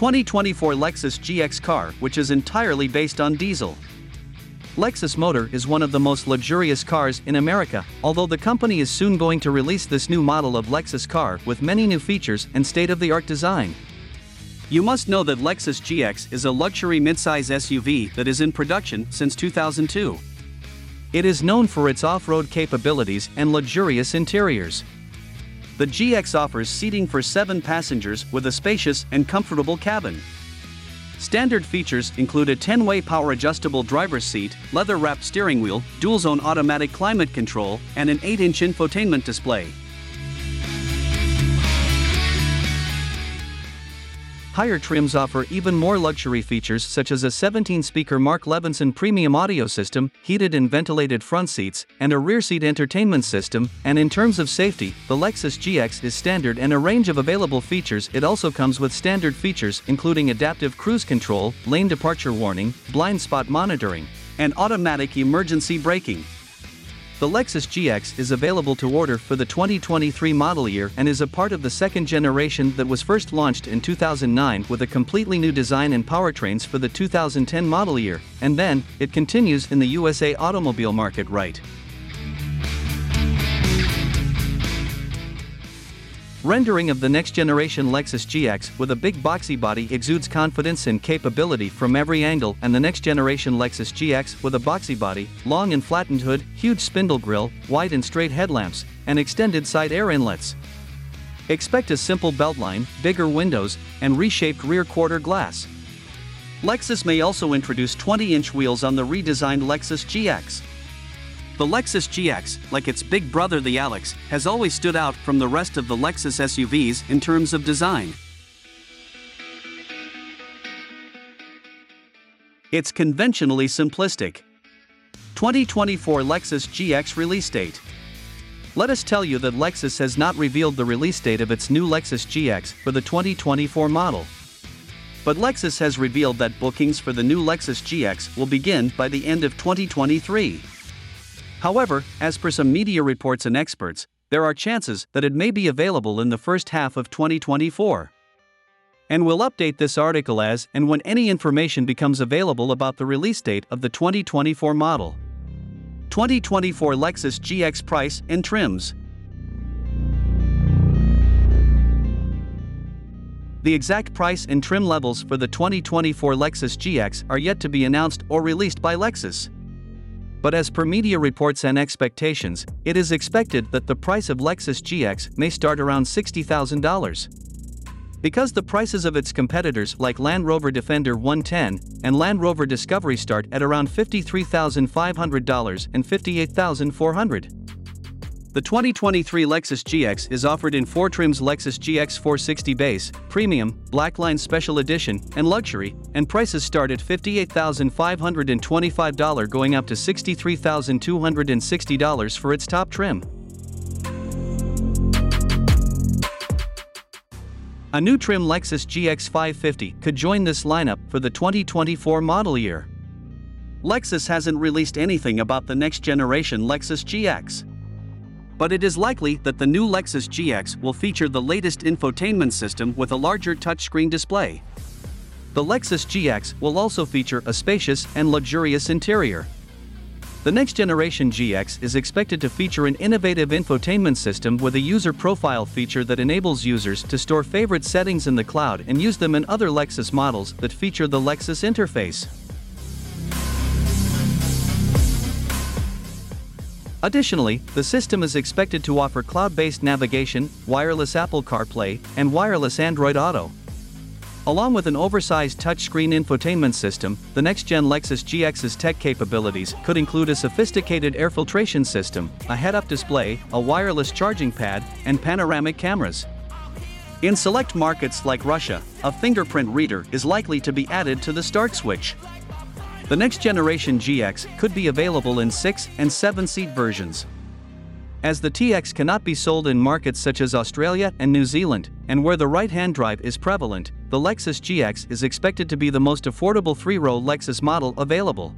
2024 Lexus GX car, which is entirely based on diesel. Lexus Motor is one of the most luxurious cars in America, although the company is soon going to release this new model of Lexus car with many new features and state of the art design. You must know that Lexus GX is a luxury midsize SUV that is in production since 2002. It is known for its off road capabilities and luxurious interiors. The GX offers seating for seven passengers with a spacious and comfortable cabin. Standard features include a 10 way power adjustable driver's seat, leather wrapped steering wheel, dual zone automatic climate control, and an 8 inch infotainment display. Higher trims offer even more luxury features such as a 17-speaker Mark Levinson premium audio system, heated and ventilated front seats, and a rear seat entertainment system, and in terms of safety, the Lexus GX is standard and a range of available features it also comes with standard features including adaptive cruise control, lane departure warning, blind spot monitoring, and automatic emergency braking. The Lexus GX is available to order for the 2023 model year and is a part of the second generation that was first launched in 2009 with a completely new design and powertrains for the 2010 model year, and then, it continues in the USA automobile market right. Rendering of the next generation Lexus GX with a big boxy body exudes confidence and capability from every angle, and the next generation Lexus GX with a boxy body, long and flattened hood, huge spindle grille, wide and straight headlamps, and extended side air inlets. Expect a simple beltline, bigger windows, and reshaped rear quarter glass. Lexus may also introduce 20 inch wheels on the redesigned Lexus GX. The Lexus GX, like its big brother the LX, has always stood out from the rest of the Lexus SUVs in terms of design. It's conventionally simplistic. 2024 Lexus GX release date. Let us tell you that Lexus has not revealed the release date of its new Lexus GX for the 2024 model. But Lexus has revealed that bookings for the new Lexus GX will begin by the end of 2023. However, as per some media reports and experts, there are chances that it may be available in the first half of 2024. And we'll update this article as and when any information becomes available about the release date of the 2024 model. 2024 Lexus GX price and trims. The exact price and trim levels for the 2024 Lexus GX are yet to be announced or released by Lexus but as per media reports and expectations, it is expected that the price of Lexus GX may start around $60,000. Because the prices of its competitors like Land Rover Defender 110 and Land Rover Discovery start at around $53,500 and $58,400. The 2023 Lexus GX is offered in four trims Lexus GX 460 Base, Premium, Blackline Special Edition, and Luxury, and prices start at $58,525 going up to $63,260 for its top trim. A new trim Lexus GX 550 could join this lineup for the 2024 model year. Lexus hasn't released anything about the next generation Lexus GX but it is likely that the new Lexus GX will feature the latest infotainment system with a larger touchscreen display. The Lexus GX will also feature a spacious and luxurious interior. The next generation GX is expected to feature an innovative infotainment system with a user profile feature that enables users to store favorite settings in the cloud and use them in other Lexus models that feature the Lexus interface. Additionally, the system is expected to offer cloud based navigation, wireless Apple CarPlay, and wireless Android Auto. Along with an oversized touchscreen infotainment system, the next gen Lexus GX's tech capabilities could include a sophisticated air filtration system, a head up display, a wireless charging pad, and panoramic cameras. In select markets like Russia, a fingerprint reader is likely to be added to the start switch. The next generation GX could be available in 6 and 7 seat versions. As the TX cannot be sold in markets such as Australia and New Zealand, and where the right hand drive is prevalent, the Lexus GX is expected to be the most affordable three row Lexus model available.